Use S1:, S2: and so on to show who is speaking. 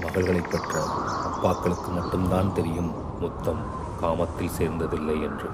S1: மகள்களை பெற்ற அப்பாக்களுக்கு மட்டும்தான் தெரியும் முத்தம் காமத்தில் சேர்ந்ததில்லை என்று.